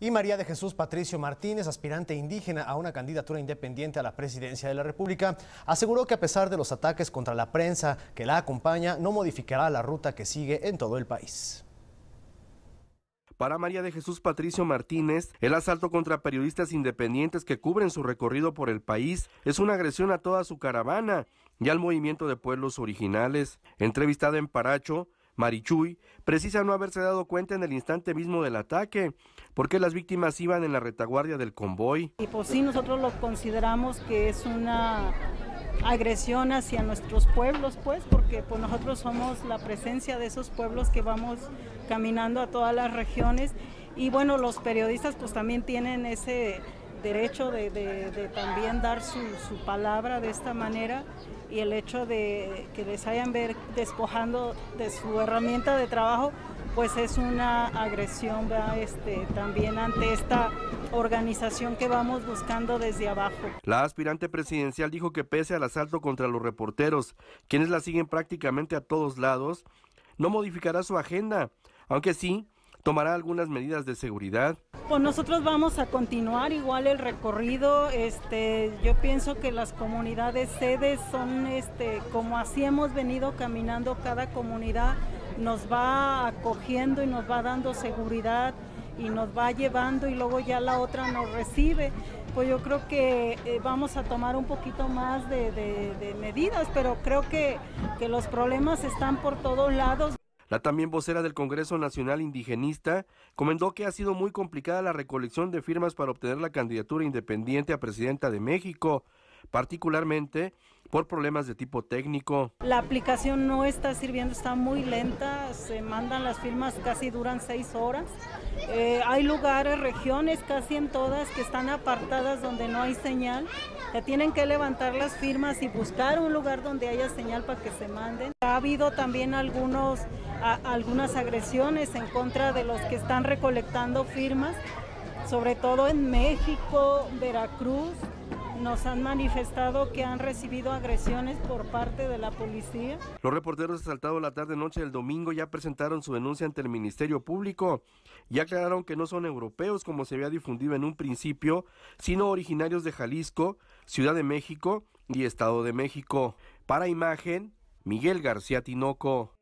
Y María de Jesús Patricio Martínez, aspirante indígena a una candidatura independiente a la presidencia de la República, aseguró que a pesar de los ataques contra la prensa que la acompaña, no modificará la ruta que sigue en todo el país. Para María de Jesús Patricio Martínez, el asalto contra periodistas independientes que cubren su recorrido por el país es una agresión a toda su caravana y al movimiento de pueblos originales. Entrevistada en Paracho, Marichuy precisa no haberse dado cuenta en el instante mismo del ataque, porque las víctimas iban en la retaguardia del convoy. Y pues sí, nosotros lo consideramos que es una agresión hacia nuestros pueblos, pues, porque pues nosotros somos la presencia de esos pueblos que vamos caminando a todas las regiones y bueno, los periodistas pues también tienen ese derecho de, también dar su, su, palabra de esta manera y el hecho de que les hayan ver despojando de su herramienta de trabajo, pues es una agresión este, también ante esta organización que vamos buscando desde abajo. La aspirante presidencial dijo que pese al asalto contra los reporteros, quienes la siguen prácticamente a todos lados, no modificará su agenda, aunque sí tomará algunas medidas de seguridad. Pues nosotros vamos a continuar igual el recorrido. Este, yo pienso que las comunidades sedes son este, como así hemos venido caminando cada comunidad, nos va acogiendo y nos va dando seguridad y nos va llevando y luego ya la otra nos recibe. Pues yo creo que eh, vamos a tomar un poquito más de, de medidas, pero creo que, que los problemas están por todos lados. La también vocera del Congreso Nacional Indigenista comentó que ha sido muy complicada la recolección de firmas para obtener la candidatura independiente a presidenta de México, particularmente por problemas de tipo técnico. La aplicación no está sirviendo, está muy lenta, se mandan las firmas, casi duran seis horas. Eh, hay lugares, regiones, casi en todas, que están apartadas donde no hay señal, que tienen que levantar las firmas y buscar un lugar donde haya señal para que se manden. Ha habido también algunos, algunas agresiones en contra de los que están recolectando firmas, sobre todo en México, Veracruz, nos han manifestado que han recibido agresiones por parte de la policía. Los reporteros asaltados la tarde-noche del domingo ya presentaron su denuncia ante el Ministerio Público y aclararon que no son europeos como se había difundido en un principio, sino originarios de Jalisco, Ciudad de México y Estado de México. Para imagen, Miguel García Tinoco.